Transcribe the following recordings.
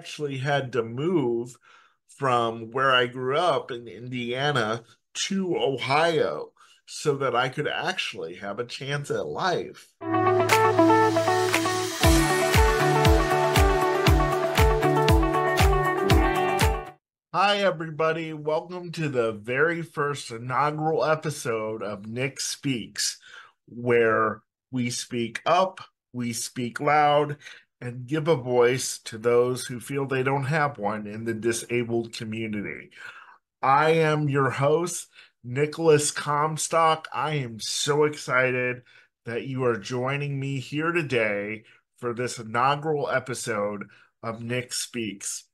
actually had to move from where I grew up in Indiana to Ohio so that I could actually have a chance at life. Hi, everybody. Welcome to the very first inaugural episode of Nick Speaks, where we speak up, we speak loud, and give a voice to those who feel they don't have one in the disabled community. I am your host, Nicolas Comstock. I am so excited that you are joining me here today for this inaugural episode of Nick Speaks.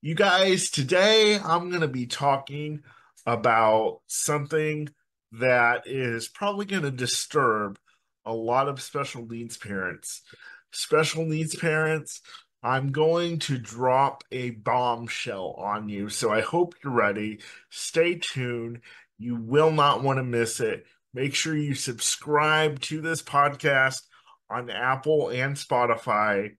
You guys, today I'm going to be talking about something that is probably going to disturb a lot of special needs parents. Special needs parents, I'm going to drop a bombshell on you. So I hope you're ready. Stay tuned. You will not want to miss it. Make sure you subscribe to this podcast on Apple and Spotify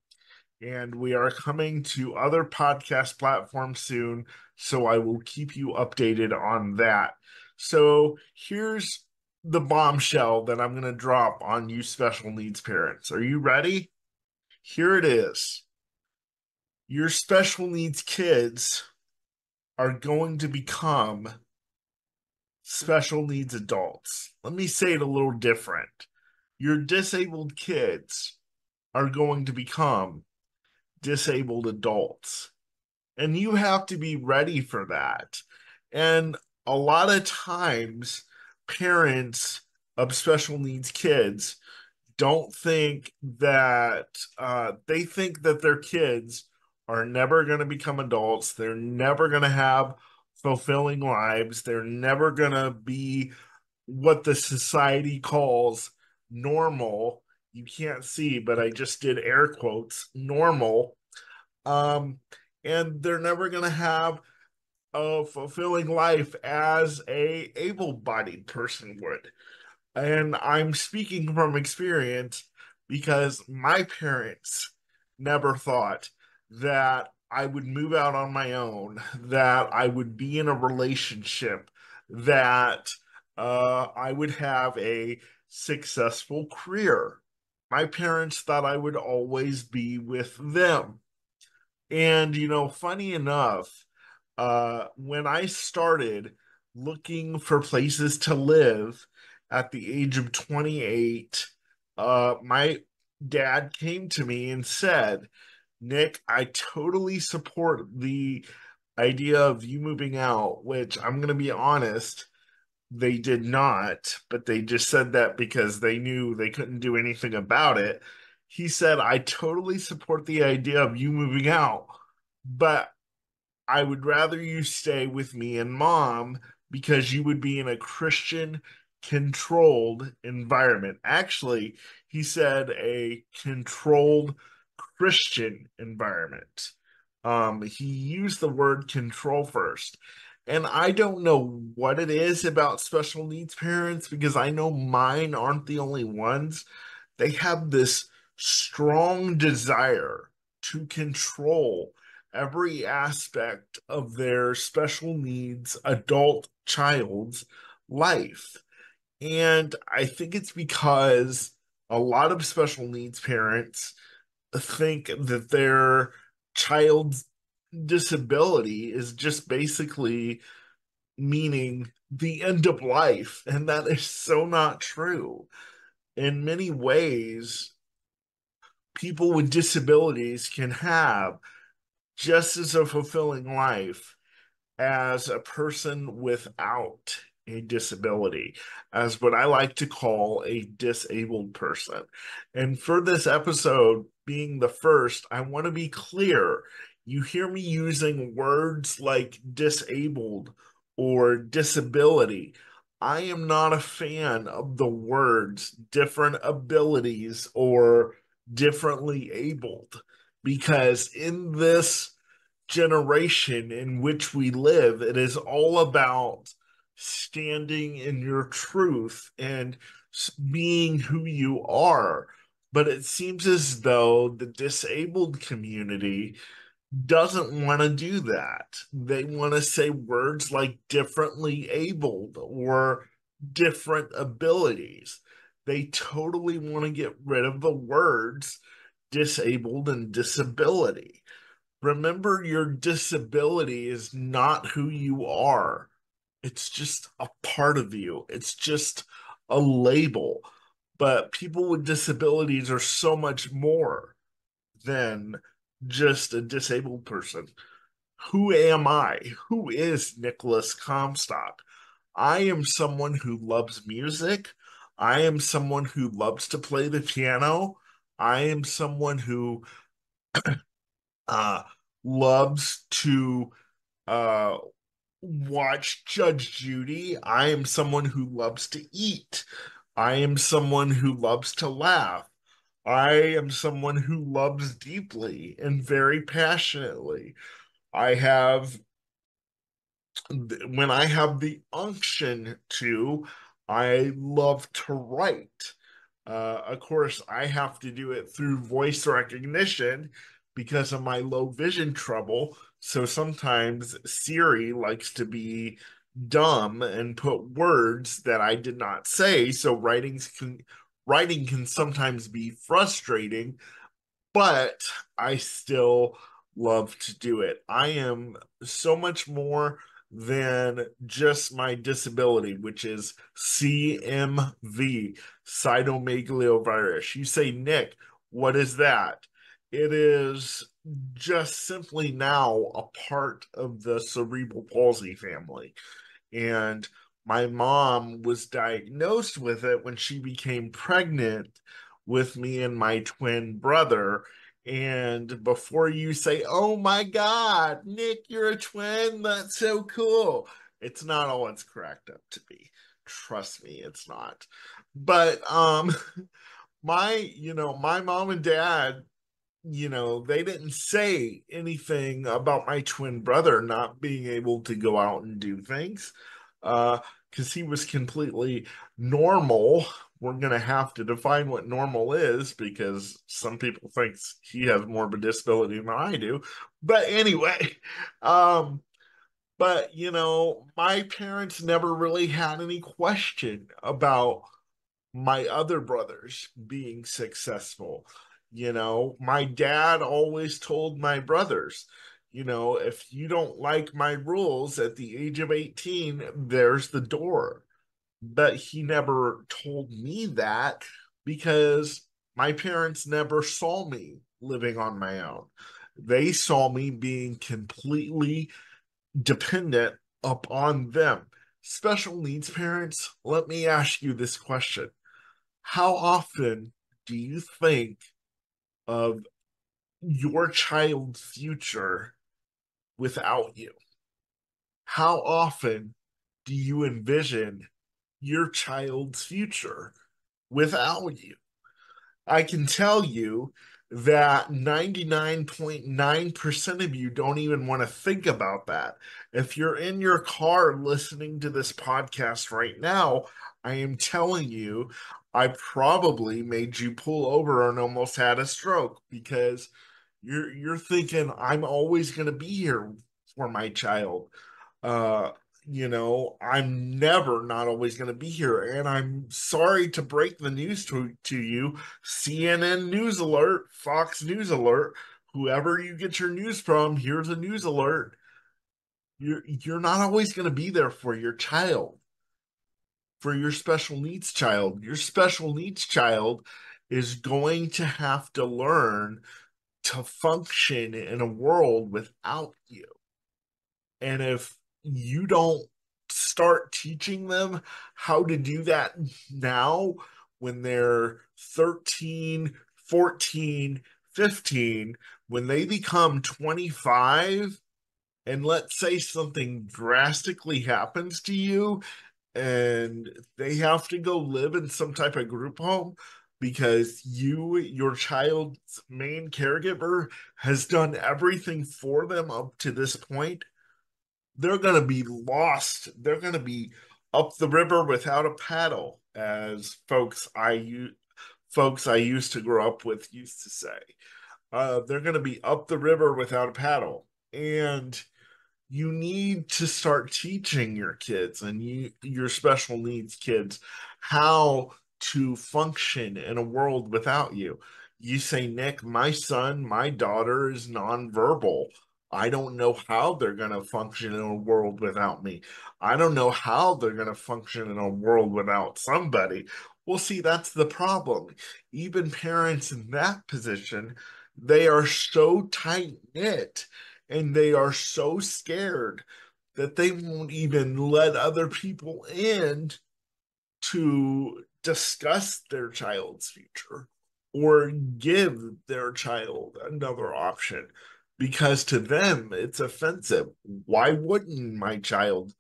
and we are coming to other podcast platforms soon. So I will keep you updated on that. So here's the bombshell that I'm going to drop on you special needs parents. Are you ready? Here it is. Your special needs kids are going to become special needs adults. Let me say it a little different. Your disabled kids are going to become disabled adults. And you have to be ready for that. And a lot of times, parents of special needs kids don't think that uh, they think that their kids are never going to become adults. They're never going to have fulfilling lives. They're never going to be what the society calls normal you can't see, but I just did air quotes, normal. Um, and they're never going to have a fulfilling life as a able-bodied person would. And I'm speaking from experience because my parents never thought that I would move out on my own, that I would be in a relationship, that uh, I would have a successful career my parents thought I would always be with them. And, you know, funny enough, uh, when I started looking for places to live at the age of 28, uh, my dad came to me and said, Nick, I totally support the idea of you moving out, which I'm going to be honest, they did not, but they just said that because they knew they couldn't do anything about it. He said, I totally support the idea of you moving out, but I would rather you stay with me and mom because you would be in a Christian controlled environment. Actually, he said a controlled Christian environment. Um, he used the word control first. And I don't know what it is about special needs parents because I know mine aren't the only ones. They have this strong desire to control every aspect of their special needs adult child's life. And I think it's because a lot of special needs parents think that their child's disability is just basically meaning the end of life. And that is so not true. In many ways, people with disabilities can have just as a fulfilling life as a person without a disability, as what I like to call a disabled person. And for this episode being the first, I want to be clear you hear me using words like disabled or disability. I am not a fan of the words different abilities or differently abled because in this generation in which we live, it is all about standing in your truth and being who you are. But it seems as though the disabled community doesn't want to do that. They want to say words like differently abled or different abilities. They totally want to get rid of the words disabled and disability. Remember, your disability is not who you are. It's just a part of you. It's just a label. But people with disabilities are so much more than just a disabled person. Who am I? Who is Nicolas Comstock? I am someone who loves music. I am someone who loves to play the piano. I am someone who uh, loves to uh, watch Judge Judy. I am someone who loves to eat. I am someone who loves to laugh. I am someone who loves deeply and very passionately. I have, when I have the unction to, I love to write. Uh, of course, I have to do it through voice recognition because of my low vision trouble. So sometimes Siri likes to be dumb and put words that I did not say. So writings can writing can sometimes be frustrating, but I still love to do it. I am so much more than just my disability, which is CMV, cytomegalovirus. You say, Nick, what is that? It is just simply now a part of the cerebral palsy family. And my mom was diagnosed with it when she became pregnant with me and my twin brother. And before you say, oh my God, Nick, you're a twin, that's so cool. It's not all it's cracked up to be. Trust me, it's not. But um my, you know, my mom and dad, you know, they didn't say anything about my twin brother not being able to go out and do things uh, because uh, he was completely normal. We're going to have to define what normal is because some people think he has more of a disability than I do. But anyway, um, but you know, my parents never really had any question about my other brothers being successful. You know, my dad always told my brothers, you know, if you don't like my rules at the age of 18, there's the door. But he never told me that because my parents never saw me living on my own. They saw me being completely dependent upon them. Special needs parents, let me ask you this question How often do you think of your child's future without you? How often do you envision your child's future without you? I can tell you that 99.9% of you don't even want to think about that. If you're in your car listening to this podcast right now, I am telling you, I probably made you pull over and almost had a stroke because you're you're thinking I'm always going to be here for my child. Uh, you know, I'm never not always going to be here, and I'm sorry to break the news to to you. CNN news alert, Fox News alert, whoever you get your news from, here's a news alert. You're you're not always going to be there for your child, for your special needs child. Your special needs child is going to have to learn to function in a world without you. And if you don't start teaching them how to do that now when they're 13, 14, 15, when they become 25, and let's say something drastically happens to you and they have to go live in some type of group home because you, your child's main caregiver, has done everything for them up to this point, they're going to be lost. They're going to be up the river without a paddle, as folks I folks I used to grow up with used to say. uh, they're going to be up the river without a paddle. And you need to start teaching your kids and you, your special needs kids how to function in a world without you. You say, Nick, my son, my daughter is nonverbal. I don't know how they're going to function in a world without me. I don't know how they're going to function in a world without somebody. Well, see, that's the problem. Even parents in that position, they are so tight knit and they are so scared that they won't even let other people in to discuss their child's future or give their child another option because to them it's offensive. Why wouldn't my child,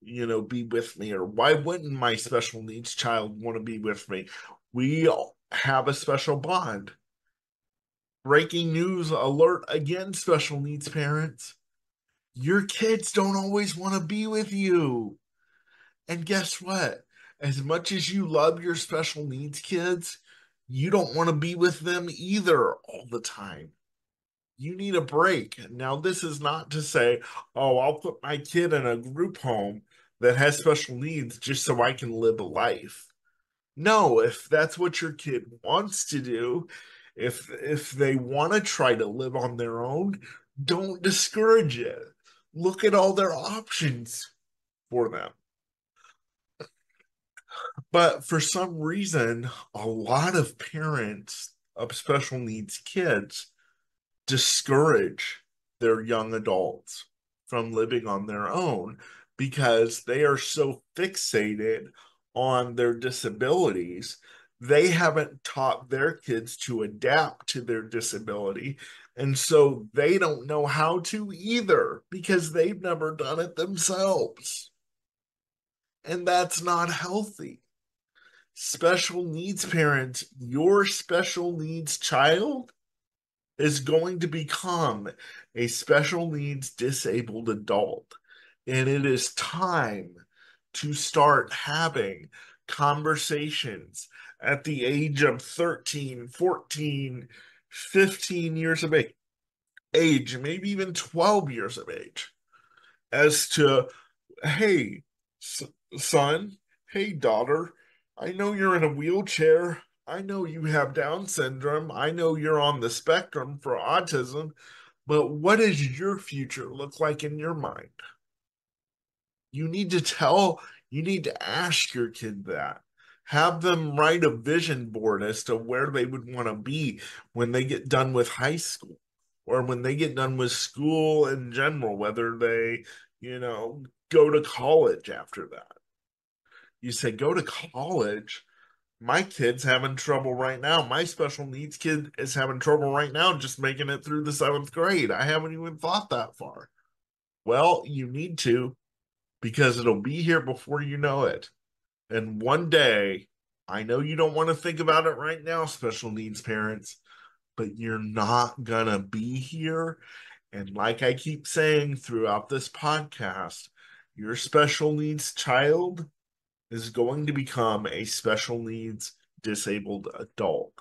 you know, be with me? Or why wouldn't my special needs child want to be with me? We have a special bond. Breaking news alert again, special needs parents. Your kids don't always want to be with you. And guess what? As much as you love your special needs kids, you don't want to be with them either all the time. You need a break. Now, this is not to say, oh, I'll put my kid in a group home that has special needs just so I can live a life. No, if that's what your kid wants to do, if if they want to try to live on their own, don't discourage it. Look at all their options for them. But for some reason, a lot of parents of special needs kids discourage their young adults from living on their own because they are so fixated on their disabilities. They haven't taught their kids to adapt to their disability. And so they don't know how to either because they've never done it themselves. And that's not healthy special needs parent, your special needs child is going to become a special needs disabled adult. And it is time to start having conversations at the age of 13, 14, 15 years of age, age maybe even 12 years of age, as to, hey, son, hey, daughter, I know you're in a wheelchair. I know you have Down syndrome. I know you're on the spectrum for autism. But what does your future look like in your mind? You need to tell, you need to ask your kid that. Have them write a vision board as to where they would want to be when they get done with high school or when they get done with school in general, whether they, you know, go to college after that. You say go to college? My kid's having trouble right now. My special needs kid is having trouble right now just making it through the seventh grade. I haven't even thought that far. Well you need to because it'll be here before you know it and one day i know you don't want to think about it right now special needs parents but you're not gonna be here and like i keep saying throughout this podcast your special needs child is going to become a special needs disabled adult.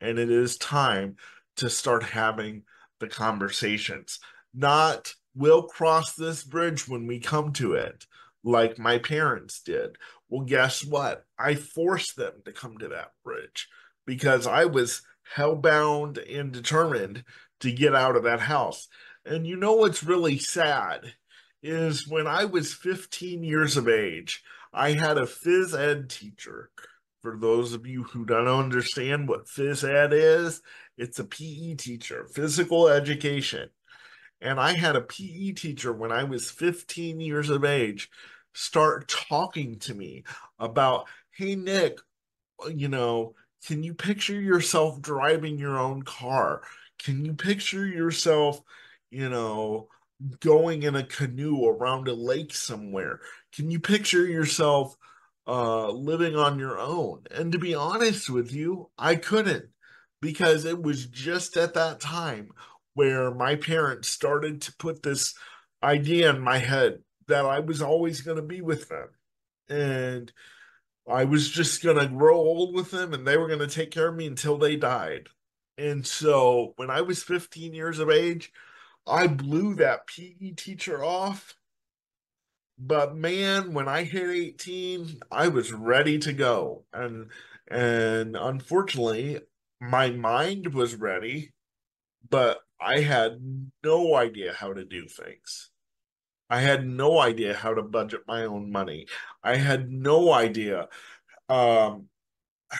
And it is time to start having the conversations. Not we'll cross this bridge when we come to it, like my parents did. Well, guess what? I forced them to come to that bridge because I was hellbound and determined to get out of that house. And you know what's really sad is when I was 15 years of age, I had a phys ed teacher. For those of you who don't understand what phys ed is, it's a PE teacher, physical education. And I had a PE teacher when I was 15 years of age start talking to me about, hey, Nick, you know, can you picture yourself driving your own car? Can you picture yourself, you know, going in a canoe around a lake somewhere. Can you picture yourself uh, living on your own? And to be honest with you, I couldn't because it was just at that time where my parents started to put this idea in my head that I was always going to be with them. And I was just going to grow old with them and they were going to take care of me until they died. And so when I was 15 years of age, I blew that PE teacher off. But man, when I hit 18, I was ready to go. And and unfortunately, my mind was ready, but I had no idea how to do things. I had no idea how to budget my own money. I had no idea um,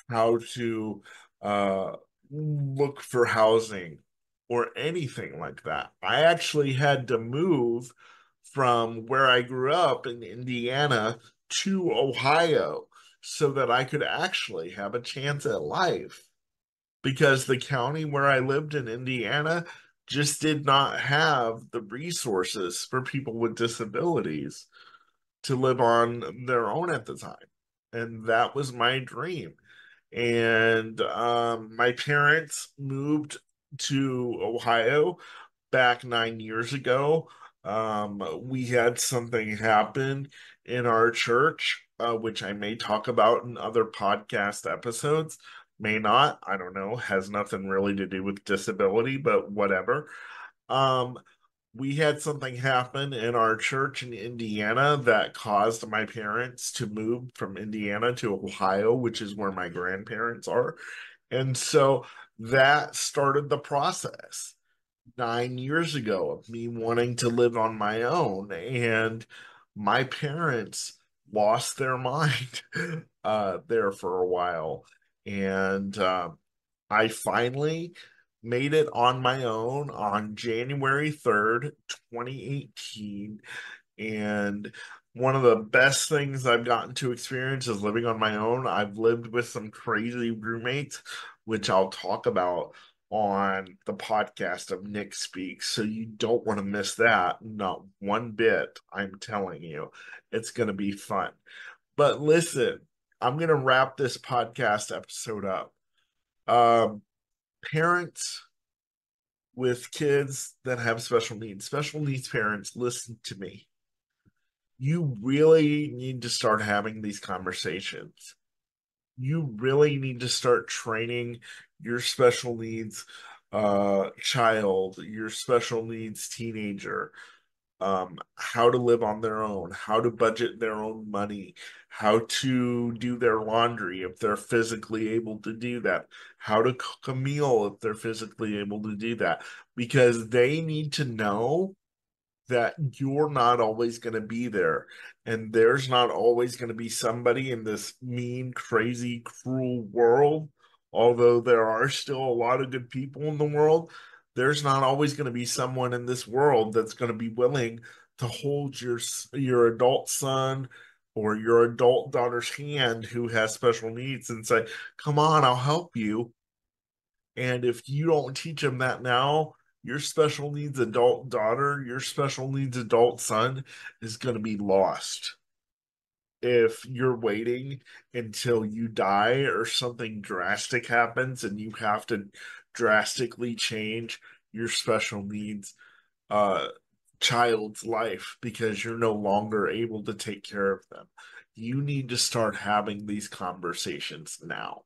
how to uh, look for housing or anything like that. I actually had to move from where I grew up in Indiana to Ohio so that I could actually have a chance at life. Because the county where I lived in Indiana just did not have the resources for people with disabilities to live on their own at the time. And that was my dream. And um, my parents moved to Ohio back nine years ago. Um, we had something happen in our church, uh, which I may talk about in other podcast episodes may not. I don't know. Has nothing really to do with disability, but whatever. Um, we had something happen in our church in Indiana that caused my parents to move from Indiana to Ohio, which is where my grandparents are. And so that started the process nine years ago of me wanting to live on my own. And my parents lost their mind uh, there for a while and uh, I finally made it on my own on January 3rd, 2018. And one of the best things I've gotten to experience is living on my own. I've lived with some crazy roommates, which I'll talk about on the podcast of Nick Speaks. So you don't want to miss that. Not one bit. I'm telling you, it's going to be fun. But listen, I'm going to wrap this podcast episode up. Um, parents with kids that have special needs, special needs parents, listen to me. You really need to start having these conversations. You really need to start training your special needs uh, child, your special needs teenager, um, how to live on their own, how to budget their own money, how to do their laundry if they're physically able to do that, how to cook a meal if they're physically able to do that, because they need to know that you're not always going to be there and there's not always going to be somebody in this mean, crazy, cruel world. Although there are still a lot of good people in the world, there's not always going to be someone in this world that's going to be willing to hold your your adult son or your adult daughter's hand who has special needs and say, "Come on, I'll help you." And if you don't teach them that now, your special needs adult daughter, your special needs adult son is going to be lost. If you're waiting until you die or something drastic happens and you have to drastically change your special needs uh, child's life because you're no longer able to take care of them. You need to start having these conversations now.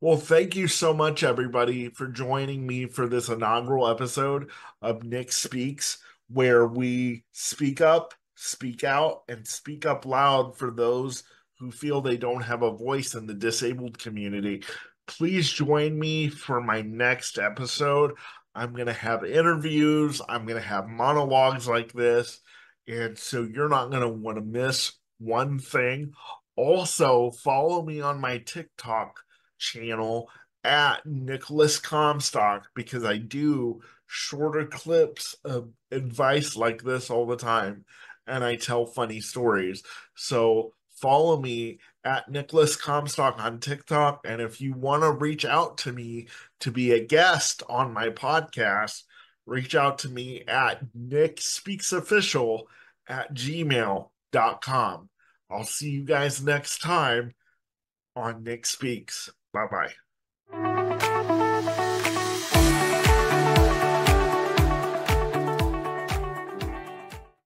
Well, thank you so much, everybody, for joining me for this inaugural episode of Nick Speaks, where we speak up, speak out, and speak up loud for those who feel they don't have a voice in the disabled community please join me for my next episode. I'm going to have interviews, I'm going to have monologues like this. And so you're not going to want to miss one thing. Also, follow me on my TikTok channel at Nicolas Comstock because I do shorter clips of advice like this all the time and I tell funny stories. So follow me at Nicolas Comstock on TikTok. And if you want to reach out to me to be a guest on my podcast, reach out to me at Nick Speaks Official at gmail.com. I'll see you guys next time on Nick Speaks. Bye bye.